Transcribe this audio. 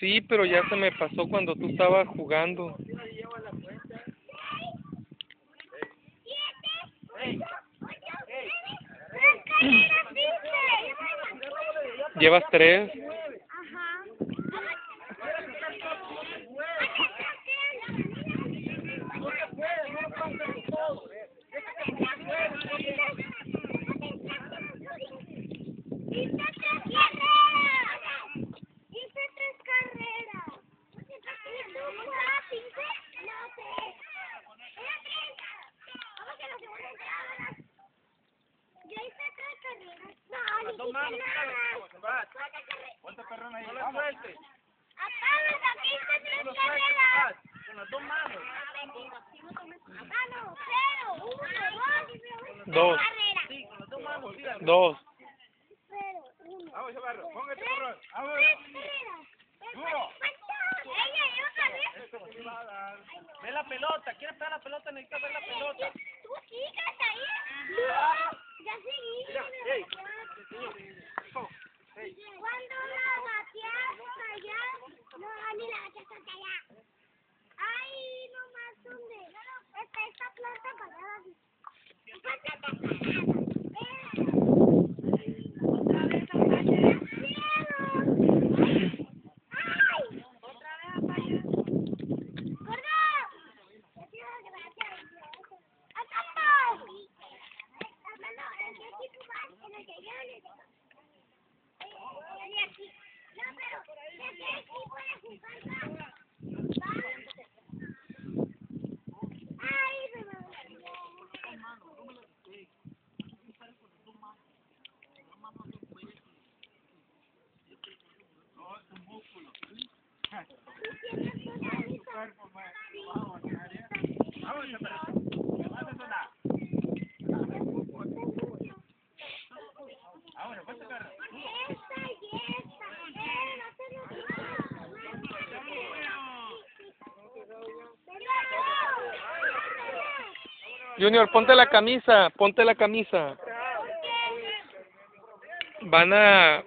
Sí, pero ya se me pasó cuando tú estabas jugando. ¿Llevas tres? Ajá. Hice tres carreras. Hice tres carreras. ¿Y tú jugabas cinco? No sé. Era tres. ¿Cómo que no se vuelve a entrar? Yo hice tres carreras. No, ni No sueltes. Aquí hice tres carreras. Con las dos manos. Mano, cero, uno, dos, Dos. carrera. Sí, con las dos manos, tira. Dos. Cero, uno, Vamos, Chavarro, este perrón. Vamos. Duro. Ella, yo también. Ve la pelota. ¿Quieres pegar la pelota? Necesitas ver la pelota. Esta. Esta planta parada. Otra Junior, ponte la camisa, ponte la camisa. Van a